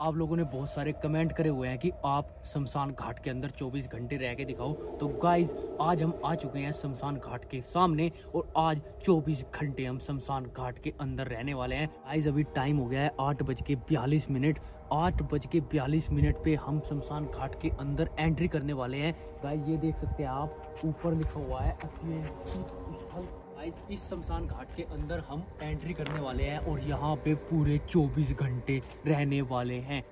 आप लोगों ने बहुत सारे कमेंट करे हुए हैं कि आप शमशान घाट के अंदर 24 घंटे रह के दिखाओ। तो गाइज़ आज हम आ चुके हैं शमशान घाट के सामने और आज 24 घंटे हम शमशान घाट के अंदर रहने वाले हैं। गाइज़ अभी टाइम हो गया है आठ बज के बयालीस मिनट। आठ बज के बयालीस मिनट पे हम शमशान घाट के अंदर एंट्री करने वाले हैं। गाइज़ ये देख सकते हैं आप, ऊपर लिखा हुआ है। स्थल गाइस इस शमशान घाट के अंदर हम एंट्री करने वाले हैं और यहाँ पे पूरे 24 घंटे रहने वाले हैं।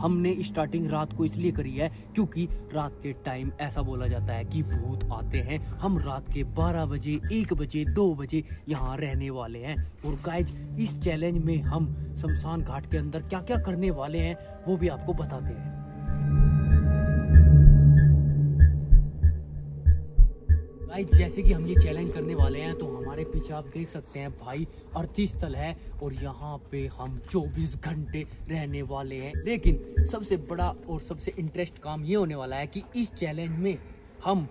हमने स्टार्टिंग रात को इसलिए करी है क्योंकि रात के टाइम ऐसा बोला जाता है कि भूत आते हैं। हम रात के 12 बजे 1 बजे 2 बजे यहाँ रहने वाले हैं। और गाइज़ इस चैलेंज में हम शमशान घाट के अंदर क्या क्या करने वाले हैं वो भी आपको बताते हैं। गाइस जैसे कि हम ये चैलेंज करने वाले हैं तो हमारे पीछे आप देख सकते हैं, भाई, अर्थी स्थल है और यहाँ पे हम 24 घंटे रहने वाले हैं। लेकिन सबसे बड़ा और सबसे इंटरेस्ट काम ये होने वाला है कि इस चैलेंज में हम,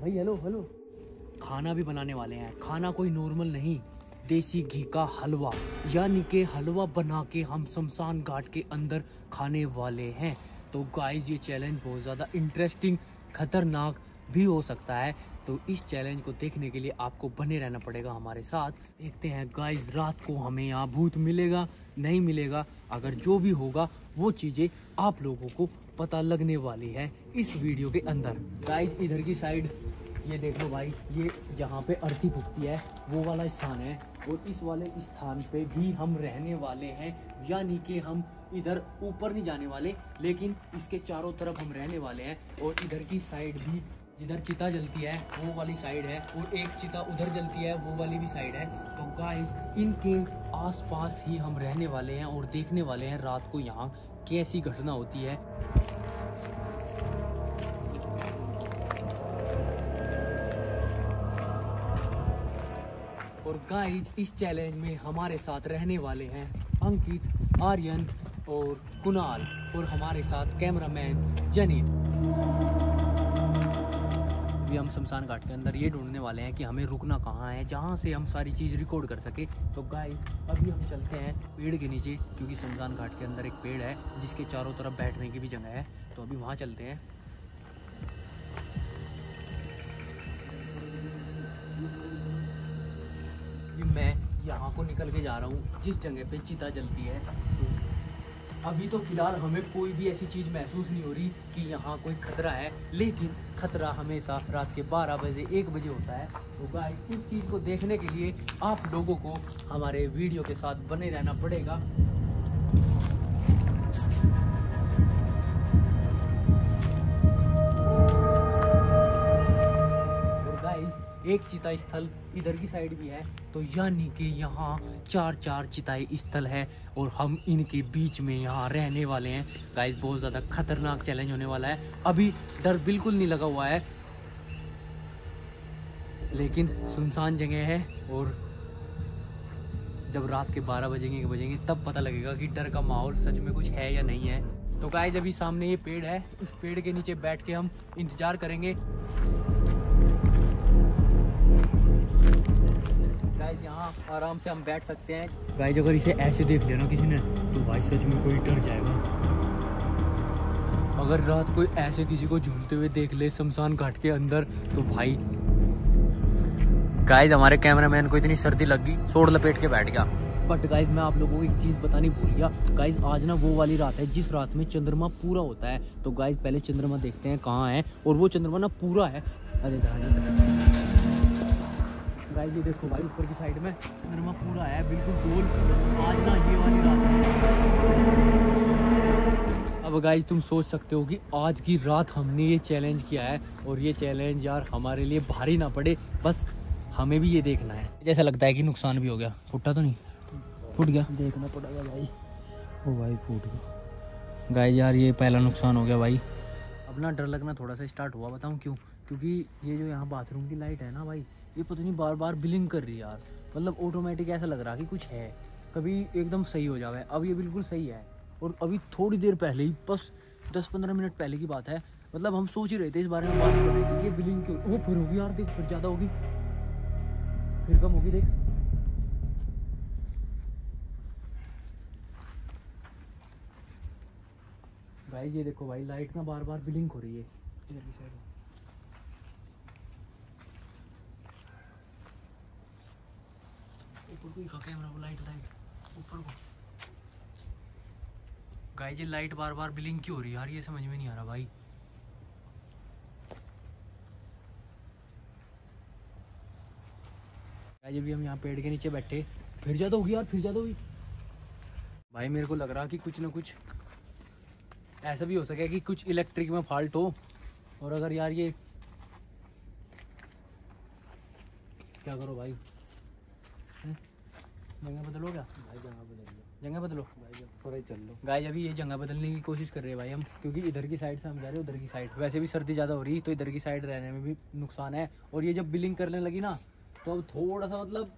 भाई हेलो हेलो खाना भी बनाने वाले हैं। खाना कोई नॉर्मल नहीं, देसी घी का हलवा, यानी कि हलवा बना के हम शमशान घाट के अंदर खाने वाले हैं। तो गाइज़ ये चैलेंज बहुत ज़्यादा इंटरेस्टिंग खतरनाक भी हो सकता है। तो इस चैलेंज को देखने के लिए आपको बने रहना पड़ेगा हमारे साथ। देखते हैं गाइस रात को हमें यहाँ भूत मिलेगा, नहीं मिलेगा। अगर जो भी होगा, वो चीज़ें आप लोगों को पता लगने वाली है इस वीडियो के अंदर। गाइस इधर की साइड ये देख लो भाई, ये जहाँ पे अर्थी फुकती है, वो वाला स्थान है। और इस वाले स्थान पे भी हम रहने वाले हैं, यानी कि हम इधर ऊपर नहीं जाने वाले, लेकिन इसके चारों तरफ़ हम रहने वाले हैं। और इधर की साइड भी जिधर चिता जलती है, वो वाली साइड है, और एक चिता उधर जलती है, वो वाली भी साइड है। तो गाइस इनके आसपास ही हम रहने वाले हैं और देखने वाले हैं रात को यहाँ कैसी घटना होती है। और गाइज़ इस चैलेंज में हमारे साथ रहने वाले हैं अंकित, आर्यन और कुणाल, और हमारे साथ कैमरामैन जनित अभी हम शमशान घाट के अंदर ये ढूँढने वाले हैं कि हमें रुकना कहाँ है, जहाँ से हम सारी चीज़ रिकॉर्ड कर सके। तो गाइस अभी हम चलते हैं पेड़ के नीचे, क्योंकि शमशान घाट के अंदर एक पेड़ है, जिसके चारों तरफ़ बैठने की भी जगह है। तो अभी वहाँ चलते हैं। मैं यहाँ को निकल के जा रहा हूँ, जिस जगह पे चिता जलती है तो अभी तो फ़िलहाल हमें कोई भी ऐसी चीज़ महसूस नहीं हो रही कि यहाँ कोई खतरा है। लेकिन खतरा हमेशा रात के 12 बजे, एक बजे होता है। तो गाइस इस चीज़ को देखने के लिए आप लोगों को हमारे वीडियो के साथ बने रहना पड़ेगा। एक चिता स्थल इधर की साइड भी है। तो यानी कि यहाँ चार चार चिताई स्थल है और हम इनके बीच में यहाँ रहने वाले हैं। गाइस बहुत ज़्यादा खतरनाक चैलेंज होने वाला है। अभी डर बिल्कुल नहीं लगा हुआ है। लेकिन सुनसान जगह है और जब रात के 12 बजेंगे बजेंगे, तब पता लगेगा कि डर का माहौल सच में कुछ है या नहीं है। तो गाइस अभी सामने ये पेड़ है। इस पेड़ के नीचे बैठ के हम इंतज़ार करेंगे। आराम से हम बैठ सकते हैं। गाइस अगर इसे ऐसे देख लेना किसी ने तो भाई सच में कोई डर जाएगा। अगर रात कोई ऐसे किसी को झूलते हुए देख ले शमशान घाट के अंदर तो भाई। गाइज़ हमारे कैमरामैन को इतनी सर्दी लग गई सोड़ लपेट के बैठ गया। बट गाइज़ मैं आप लोगों को एक चीज़ बतानी भूल गया। गाइज़ आज ना वो वाली रात है जिस रात में चंद्रमा पूरा होता है। तो गाइज़ पहले चंद्रमा देखते हैं कहाँ है और वो चंद्रमा ना पूरा है। अरे गाइस ये देखो भाई ऊपर की साइड में चंद्रमा पूरा है बिल्कुल गोल। आज ना ये वाली रात है। अब गाइस तुम सोच सकते हो कि आज की रात हमने ये चैलेंज किया है और ये चैलेंज यार हमारे लिए भारी ना पड़े। बस हमें भी ये देखना है। जैसा लगता है कि नुकसान भी हो गया। फुटा तो नहीं? फूट गया? देखना पड़ेगा भाई। ओ भाई फूट गया। गाय यार ये पहला नुकसान हो गया भाई। अपना डर लगना थोड़ा सा स्टार्ट हुआ बताऊँ क्यों? क्योंकि ये जो यहाँ बाथरूम की लाइट है ना भाई ये पता नहीं बार बार बिलिंग कर रही है यार। मतलब ऑटोमेटिक ऐसा लग रहा कि कुछ है। कभी एकदम सही हो जाए अब ये बिल्कुल सही है। और अभी थोड़ी देर पहले ही, बस दस पंद्रह मिनट पहले की बात है। मतलब हम सोच ही रहे थे इस बारे में बात कर रहे थे ये बिलिंग क्यों वो फिर होगी यार, देख, फिर ज़्यादा होगी। फिर कम होगी, देख। भाई, ये देखो भाई लाइट ना बार बार बिलिंग हो रही है। इधर की साइड ऊपर को दिखा कैमरा को लाइट लाइट ऊपर को। गाय जी लाइट बार बार ब्लिंक क्यों हो रही है यार? ये समझ में नहीं आ रहा भाई। जब भी हम यहाँ पेड़ के नीचे बैठे। फिर जा होगी यार, फिर जा होगी। भाई, मेरे को लग रहा कि कुछ ना कुछ ऐसा भी हो सके कि कुछ इलेक्ट्रिक में फॉल्ट हो। और अगर यार ये क्या करो भाई? जगह बदलो क्या? भाई जगह बदल जगह बदलो। भाई थोड़ा ही चल लो। गाय अभी ये जगह बदलने की कोशिश कर रहे हैं भाई हम क्योंकि इधर की साइड से हम जा रहे हैं उधर की साइड वैसे भी सर्दी ज़्यादा हो रही है तो इधर की साइड रहने में भी नुकसान है। और ये जब बिलिंग करने लगी ना तो अब थोड़ा सा मतलब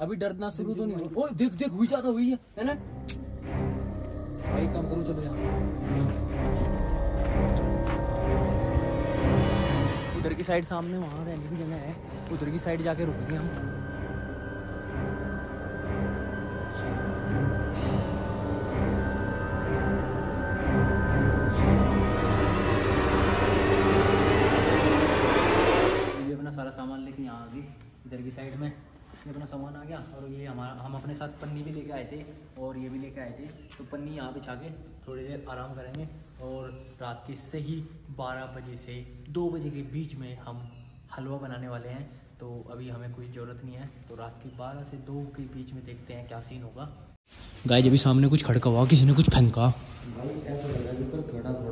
अभी डरना शुरू तो नहीं हो देख देख हुई ज़्यादा हुई है है ना? भाई कम करो चलो यहाँ उधर की साइड सामने वहाँ रहने की जगह है। उधर की साइड जाके रुक दिया हम। ये अपना सारा सामान लेके यहाँ आ इधर की साइड में। ये अपना सामान आ गया और ये हमारा हम अपने साथ पन्नी भी लेके आए थे और ये भी लेके आए थे। तो पन्नी यहाँ बिछा के थोड़ी देर आराम करेंगे और रात के सही 12 बजे से 2 बजे के बीच में हम हलवा बनाने वाले हैं। तो अभी हमें कोई ज़रूरत नहीं है। तो रात के 12 से दो के बीच में देखते हैं क्या सीन होगा। गाय जब सामने कुछ खड़का हुआ किसी ने कुछ फेंका।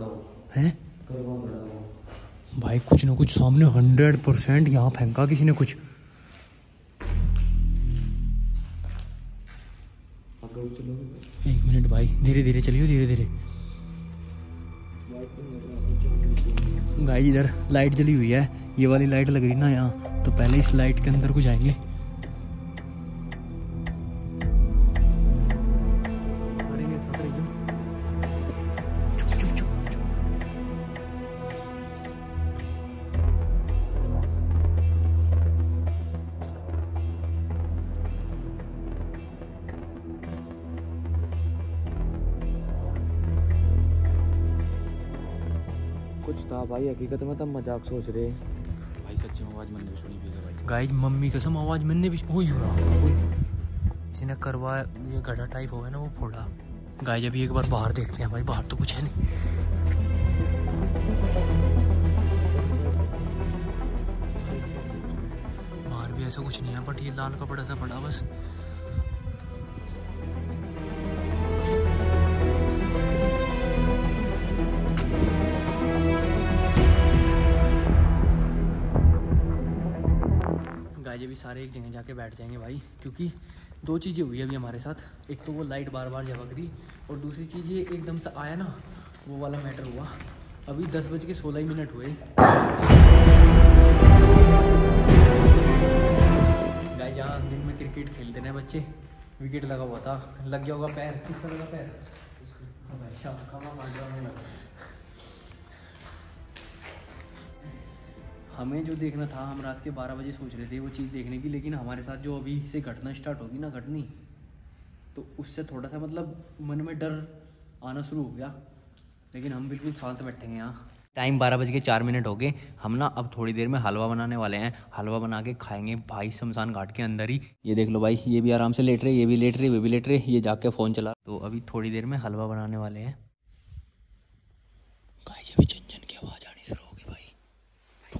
रहा है भाई कुछ ना कुछ सामने हंड्रेड परसेंट यहाँ फेंका किसी ने कुछ। एक मिनट भाई धीरे धीरे चलियो धीरे धीरे। गाय इधर लाइट जली हुई है। ये वाली लाइट लग रही ना यहाँ। तो पहले इस लाइट के अंदर को जाएँगे। कुछ था भाई हकीकत में तब मज़ाक सोच रहे आवाज़ मन भी सुनी भी भाई। मम्मी कसम, आवाज़ मैंने भी ओही हो रहा किसी ने करवा ये गड्ढा टाइप हो गया ना, वो फोड़ा। गाय अभी एक बार बाहर देखते हैं भाई, बाहर तो कुछ है नहीं। बाहर भी ऐसा कुछ नहीं है, बट ये लाल कपड़ा सा पड़ा, बस। गाय जब भी सारे एक जगह जाके बैठ जाएँगे भाई, क्योंकि दो चीज़ें हुई अभी हमारे साथ। एक तो वो लाइट बार बार झपक रही और दूसरी चीज़ ये एकदम से आया ना, वो वाला मैटर हुआ। अभी दस बज के सोलह ही मिनट हुए। गाय जहाँ दिन में क्रिकेट खेलते हैं बच्चे विकेट लगा हुआ था। लग गया होगा पैर। किसका लगा पैर? अच्छा हमें जो देखना था, हम रात के 12 बजे सोच रहे थे वो चीज़ देखने की, लेकिन हमारे साथ जो अभी से घटना स्टार्ट होगी ना, घटनी तो उससे थोड़ा सा मतलब मन में डर आना शुरू हो गया। लेकिन हम बिल्कुल शांत बैठेंगे यहाँ। टाइम बारह बज के चार मिनट हो गए। हम ना अब थोड़ी देर में हलवा बनाने वाले हैं। हलवा बना के खाएँगे भाई शमशान घाट के अंदर ही। ये देख लो भाई, ये भी आराम से लेट रहे, ये भी लेट रहे वे भी लेट रहे, ये जाके फ़ोन चला। तो अभी थोड़ी देर में हलवा बनाने वाले हैं। भी झंझन की आवाज़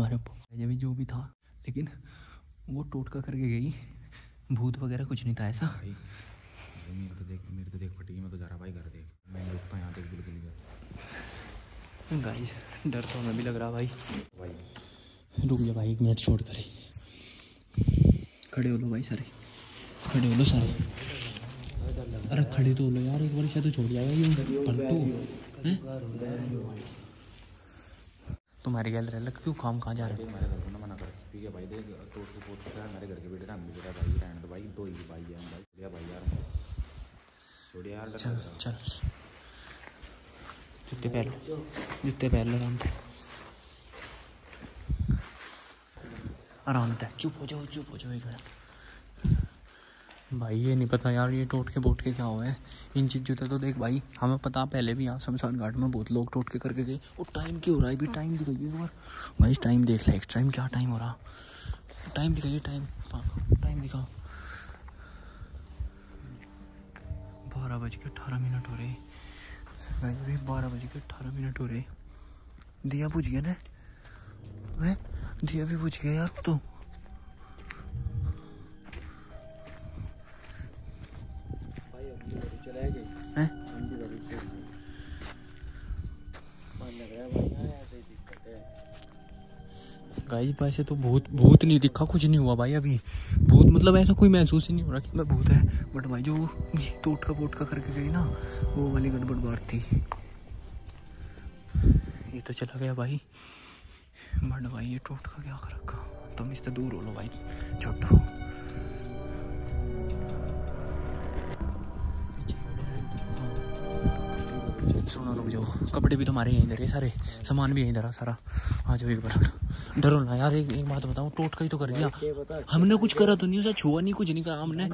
हमारे जब भी जो भी था लेकिन वो टोटका करके गई। भूत वगैरह कुछ नहीं था ऐसा। भाई मेरे तो देख मेरे तो देख फटी मैं तो जा रहा भाई घर देख। मैं रुकता यहाँ देख बिल्कुल नहीं गाइस डर तो हमें भी लग रहा भाई। भाई। रुक जा भाई एक मिनट छोड़ करे। खड़े हो लो भाई सारे। खड़े हो लो सारे। अरे खड़े तो हो लो यार एक बार शायद तो छोड़ जाएगा ये पलटू। हैं? तुम्हारे गैल रह क्यों काम कहाँ जा रहे घर को ना मना कर ठीक है भाई? देख तो उसको मेरे घर के बेटे हम भी बेटा भाई रहने दो भाई दो ही भाई है भाई छोड़िया भाई यार। चल है। चल। जूते पहन जूते पहन आराम से आराम से चुप हो जाओ चुप हो जाओ एक मिनट भाई, ये नहीं पता यार, ये टोटके बोटके क्या हुए हैं? इन चीज़ जूते तो देख भाई, हमें पता पहले भी, यहाँ शमशान घाट में बहुत लोग टोटके करके गए। और टाइम क्यों हो रहा है, अभी टाइम दिखाइए एक बार। भाई टाइम देख ले टाइम क्या टाइम हो रहा? टाइम दिखाइए टाइम टाइम दिखाओ। बारह बज के अठारह मिनट हो रहे। भाई, अभी बारह बज के अठारह मिनट हो रहे। दिया बुझ गया ना? दिया भी बुझ गया यार तो। गाइस वैसे तो भूत भूत नहीं दिखा, कुछ नहीं हुआ भाई अभी। भूत मतलब ऐसा कोई महसूस ही नहीं हो रहा कि मैं भूत है। बट भाई, जो टोटका पोटका करके गई ना, वो वाली गड़बड़ बात थी। ये तो चला गया भाई। बट भाई, ये टोटका क्या कर रखा? तुम इससे दूर हो लो भाई। छोटो। सुनो, रुक जाओ। कपड़े भी तुम्हारे यहीं धरे सारे सामान भी यहीं धरा सारा। आ जाओ एक बार। डरो ना यार एक, एक बात बताऊँ टोट का ही तो कर दिया। हमने कुछ करा तो नहीं उसे छुआ नहीं कुछ नहीं कहा हमने।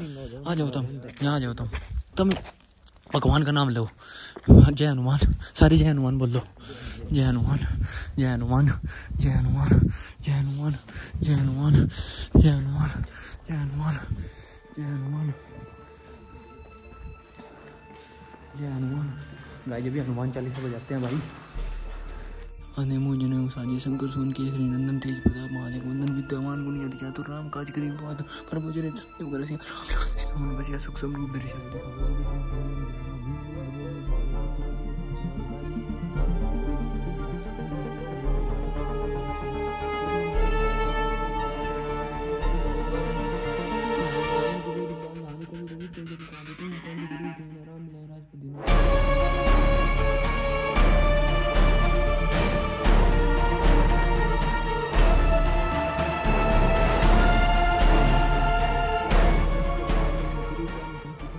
आ जाओ तुम यहाँ आ जाओ तुम तुम भगवान का नाम लो। जय हनुमान सारे जय हनुमान बोल। लो जय हनुमान जय हनुमान जय हनुमान जय हनुमान जय हनुमान जय हनुमान जय हनुमान जय हनुमान। जय हनुमान। गाय जब भी हनुमान चालीसा बजाते हैं भाई अनेमोजन साजे शंकर सोन के श्रीनंदन तेज प्रताप, महादेव वंदन विद्यमान गुण यदि क्या तो राम काज करी विवाद प्रभु जन सुख समरूप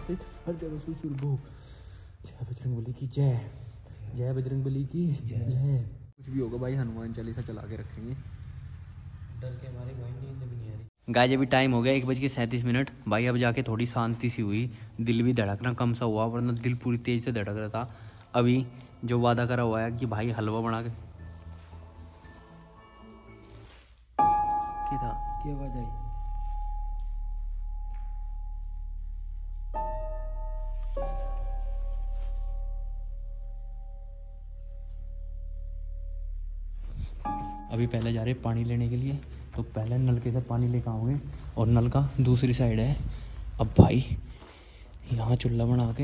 मेरे हर जगह सुसुर भो जय बजरंग बली की जय। जय बजरंग बली की जय। कुछ भी होगा भाई हनुमान चालीसा चला के रखेंगे। डर के हमारे भाई नींद भी नहीं आ रही। गाय अभी टाइम हो गया एक बज के सैंतीस मिनट। भाई अब जाके थोड़ी शांति सी हुई। दिल भी धड़कना कम सा हुआ वरना दिल पूरी तेज से धड़क रहा था। अभी जो वादा करा हुआ है कि भाई हलवा बना के। क्या था? की आवाज़ आई? अभी पहले जा रहे हैं पानी लेने के लिए तो पहले नलके से पानी लेकर आओगे और नल का दूसरी साइड है। अब भाई, यहाँ चूल्हा बना के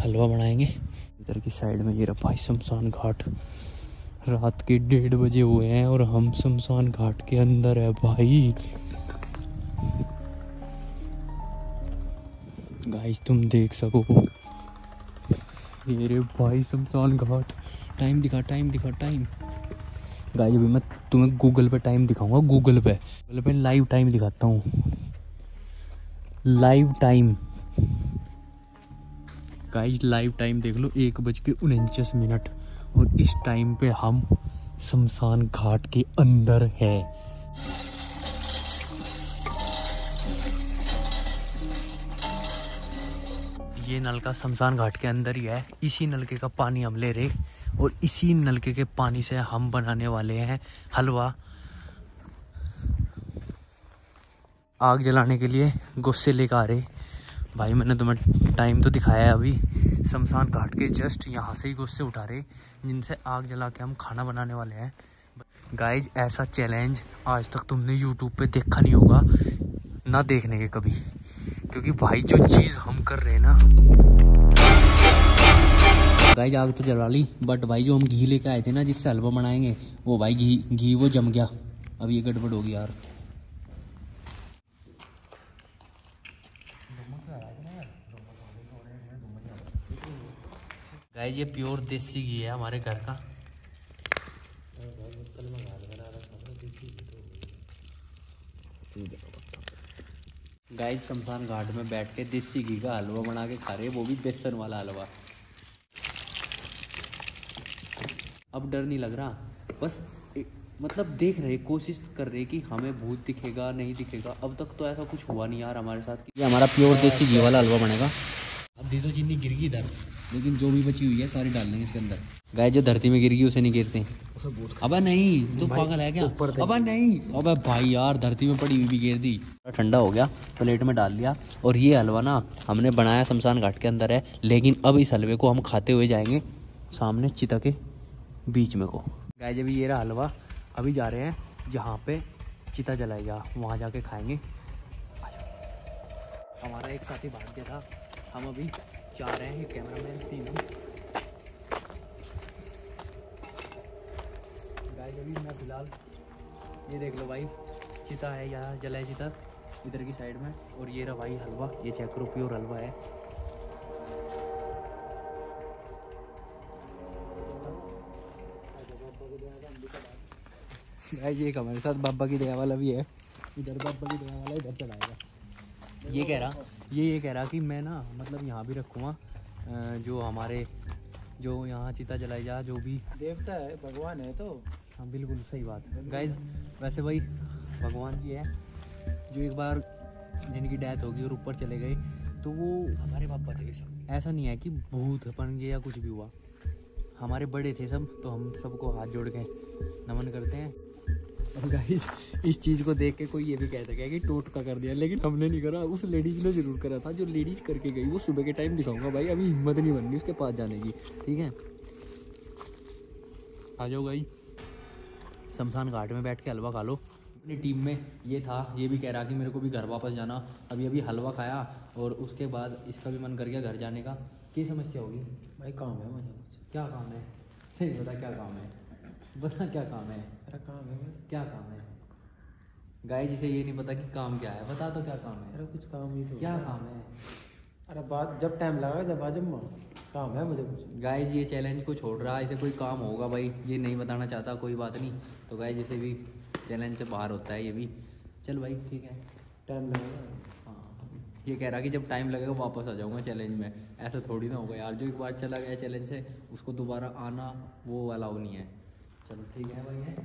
हलवा बनाएँगे। इधर की साइड में ये रहा भाई शमशान घाट। रात के डेढ़ बजे हुए हैं और हम शमशान घाट के अंदर है भाई। गाइस तुम देख सको। ये रे भाई शमशान घाट। टाइम दिखा टाइम दिखा टाइम गाइस, अभी मैं तुम्हें गूगल पे टाइम दिखाऊँगा गूगल पे। गूगल पे लाइव टाइम दिखाता हूँ। Live time guys live time देख लो, एक बज के उनचास मिनट। और इस टाइम पे हम शमशान घाट के अंदर है। ये नलका शमशान घाट के अंदर ही है। इसी नलके का पानी हम ले रहे और इसी नलके के पानी से हम बनाने वाले हैं हलवा। आग जलाने के लिए गुस्से लेकर आ रहे। भाई, मैंने तुम्हें टाइम तो दिखाया है अभी। शमशान घाट के जस्ट यहाँ से ही गुस्से उठा रहे, जिनसे आग जला के हम खाना बनाने वाले हैं। गाइज़ ऐसा चैलेंज आज तक तुमने यूट्यूब पे देखा नहीं होगा, ना देखने के कभी। क्योंकि भाई, जो चीज़ हम कर रहे हैं ना गाइज़ आग तो जला ली बट भाई जो हम घी लेके आए थे ना जिससे हलवा बनाएँगे वो भाई घी घी वो जम गया। अब ये गड़बड़ होगी यार। गाइज़ ये प्योर देसी घी है हमारे घर का। गाइस शमशान घाट में बैठ के देसी घी का हलवा बना के खा रहे हैं वो भी बेसन वाला हलवा। अब डर नहीं लग रहा। बस ए- मतलब देख रहे कोशिश कर रहे कि हमें भूत दिखेगा नहीं दिखेगा। अब तक तो ऐसा कुछ हुआ नहीं यार हमारे साथ ये हमारा प्योर देसी घी वाला हलवा बनेगा। अब दी तो चीनी गिर गई इधर। लेकिन जो भी बची हुई है सारी डाल देंगे इसके अंदर। गाय जो धरती में गिर गई उसे नहीं गिरते अबे नहीं तो पागल है क्या? अबे नहीं अबे भाई यार धरती में पड़ी हुई भी गिर दी। ठंडा हो गया प्लेट में डाल दिया। और ये हलवा ना हमने बनाया शमशान घाट के अंदर है। लेकिन अब इस हलवे को हम खाते हुए जाएँगे सामने चिता के बीच में को। गाय जब ये रहा हलवा। अभी जा रहे हैं जहाँ पे चिता जलाएगा। वहाँ जाके खाएँगे। हमारा एक साथी भाग गया था। हम अभी जा रहे हैं कैमरा मैन टीम गाय अभी मैं फ़िलहाल ये देख लो भाई। चिता है यहाँ, जलाए चिता। इधर की साइड में। और ये रहा भाई हलवा। ये चेक करो प्योर हलवा है। गाइस ये हमारे साथ बाबा की दया वाला भी है। इधर बाबा की दया वाला इधर चलाएगा। ये कह रहा ये ये कह रहा कि मैं ना मतलब यहाँ भी रखूँगा जो हमारे जो यहाँ चिता जलाई जा जो भी। देवता है भगवान है तो। हाँ बिल्कुल सही बात। गाइज़ वैसे भाई भगवान जी है जो एक बार जिनकी डेथ होगी और ऊपर चले गए तो वो हमारे पापा थे ऐसा नहीं है कि भूत बन गया या कुछ भी हुआ। हमारे बड़े थे सब तो हम सबको हाथ जोड़ के नमन करते हैं। और गाइज़ इस चीज़ को देख के कोई ये भी कह सके कि टोटका कर दिया, लेकिन हमने नहीं करा। उस लेडीज़ ने ज़रूर करा था, जो लेडीज़ करके गई, वो सुबह के टाइम दिखाऊँगा भाई, अभी हिम्मत नहीं बन रही उसके पास जाने की, ठीक है? आ जाओ भाई शमशान घाट में बैठ के हलवा खा लो। अपनी टीम में ये था, ये भी कह रहा कि मेरे को भी घर वापस जाना। अभी अभी हलवा खाया, और उसके बाद इसका भी मन कर गया घर जाने का। क्या समस्या होगी? भाई काम है मुझे। क्या काम है? सही बता क्या काम है? बता क्या काम है? अरे काम है बस। क्या काम है? गाय जी से ये नहीं पता कि काम क्या है। बता तो क्या काम है। अरे कुछ काम ही तो क्या काम है? अरे बात जब टाइम लगा जब आज काम है मुझे कुछ गाय जी ये चैलेंज को छोड़ रहा है। इसे कोई काम होगा भाई ये नहीं बताना चाहता कोई बात नहीं। तो गाइज़ जिसे भी चैलेंज से बाहर होता है ये भी। चल भाई ठीक है। टाइम लगेगा ये कह रहा कि जब टाइम लगेगा वापस आ जाऊँगा चैलेंज में। ऐसा थोड़ी ना होगा यार, जो एक बार चला गया चैलेंज से, उसको दोबारा आना वो अलाउ नहीं है। चलो ठीक है भाई, है।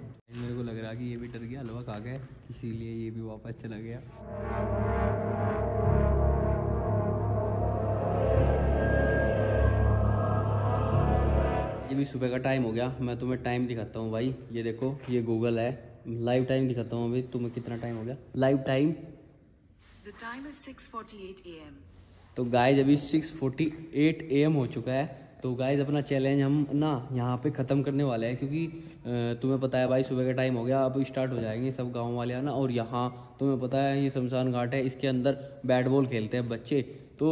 मेरे को लग रहा कि ये भी डर गया, हलवा खा गए इसीलिए ये भी वापस चला गया। ये भी सुबह का टाइम हो गया, मैं तुम्हें टाइम दिखाता हूँ भाई। ये देखो, ये गूगल है। लाइव टाइम दिखाता हूँ अभी, तुम्हें कितना टाइम हो गया? Live time The time is 6:48 a.m. तो गाइस अभी 6:48 एम हो चुका है। तो गाइज़ अपना चैलेंज हम ना यहाँ पे ख़त्म करने वाले हैं, क्योंकि तुम्हें पता है भाई, सुबह का टाइम हो गया, अब स्टार्ट हो जाएँगे सब गाँव वाले आना और यहाँ तुम्हें पता है, ये शमशान घाट है, इसके अंदर बैट बॉल खेलते हैं बच्चे। तो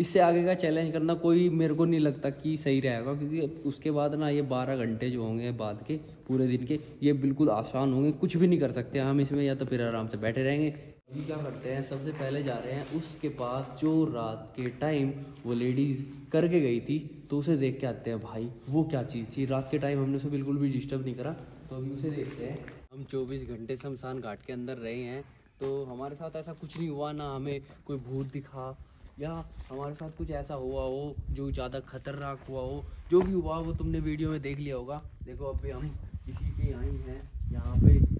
इससे आगे का चैलेंज करना कोई मेरे को नहीं लगता कि सही रहेगा, क्योंकि उसके बाद ना ये बारह घंटे जो होंगे बाद के, पूरे दिन के, ये बिल्कुल आसान होंगे, कुछ भी नहीं कर सकते हम इसमें, या तो फिर आराम से बैठे रहेंगे अभी क्या करते हैं? सबसे पहले जा रहे हैं उसके पास जो रात के टाइम वो लेडीज़ करके गई थी तो उसे देख के आते हैं, भाई, वो क्या चीज़ थी? रात के टाइम हमने उसे बिल्कुल भी डिस्टर्ब नहीं करा। तो अभी उसे देखते हैं। हम 24 घंटे शमशान घाट के अंदर रहे हैं तो हमारे साथ ऐसा कुछ नहीं हुआ, ना हमें कोई भूत दिखा, या हमारे साथ कुछ ऐसा हुआ हो जो ज़्यादा खतरनाक हुआ हो। जो भी हुआ वो तुमने वीडियो में देख लिया होगा। देखो, अभी हम किसी के ही हैं। यहाँ पे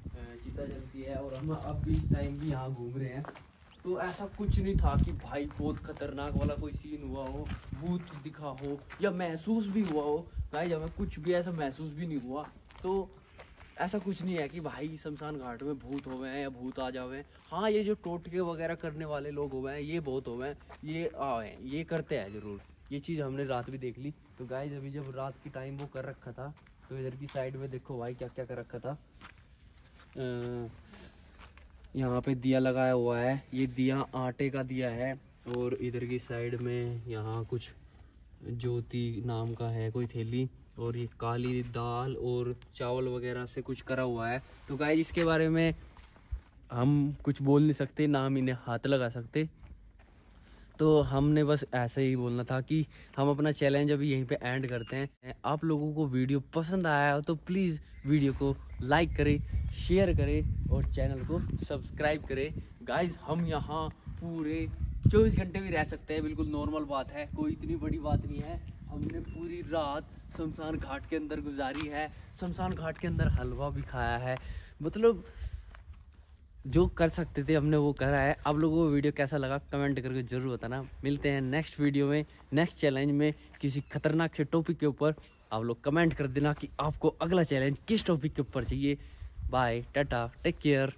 जलती है और हम अब भी इस टाइम भी यहाँ घूम रहे हैं। तो ऐसा कुछ नहीं था कि भाई बहुत खतरनाक वाला कोई सीन हुआ हो, भूत दिखा हो या महसूस भी हुआ हो। गाइस हमें कुछ भी ऐसा महसूस भी नहीं हुआ। तो ऐसा कुछ नहीं है कि भाई शमशान घाट में भूत हो गए हैं या भूत आ जावे हैं। हाँ ये जो टोटके वगैरह करने वाले लोग हो गए हैं, ये बहुत हो गए हैं। ये आए हैं, ये करते हैं ज़रूर। ये चीज़ हमने रात भी देख ली। तो गाइस अभी जब रात की टाइम वो कर रखा था तो इधर की साइड में देखो भाई क्या क्या कर रखा था। यहाँ पे दिया लगाया हुआ है। ये दिया आटे का दिया है और इधर की साइड में यहाँ कुछ ज्योति नाम का है कोई थैली और ये काली दाल और चावल वगैरह से कुछ करा हुआ है। तो गाय इसके बारे में हम कुछ बोल नहीं सकते ना हम इन्हें हाथ लगा सकते। तो हमने बस ऐसे ही बोलना था कि हम अपना चैलेंज अभी यहीं पे एंड करते हैं। आप लोगों को वीडियो पसंद आया हो तो प्लीज़ वीडियो को लाइक करें शेयर करें और चैनल को सब्सक्राइब करें। गाइज़ हम यहाँ पूरे 24 घंटे भी रह सकते हैं, बिल्कुल नॉर्मल बात है, कोई इतनी बड़ी बात नहीं है। हमने पूरी रात शमशान घाट के अंदर गुजारी है, शमशान घाट के अंदर हलवा भी खाया है। मतलब जो कर सकते थे, हमने वो करा है। आप लोगों को वीडियो कैसा लगा, कमेंट करके ज़रूर बताना। मिलते हैं नेक्स्ट वीडियो में नेक्स्ट चैलेंज में किसी खतरनाक से टॉपिक के ऊपर। आप लोग कमेंट कर देना कि आपको अगला चैलेंज किस टॉपिक के ऊपर चाहिए। Bye Tata take care